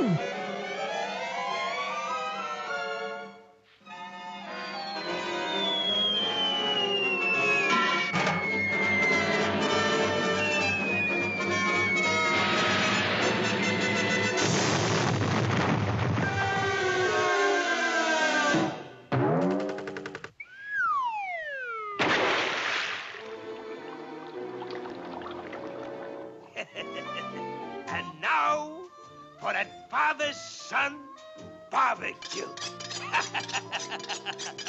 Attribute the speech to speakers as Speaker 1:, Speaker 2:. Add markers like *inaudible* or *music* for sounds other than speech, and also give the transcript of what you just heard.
Speaker 1: Ooh. *laughs* and now for a father son barbecue. *laughs*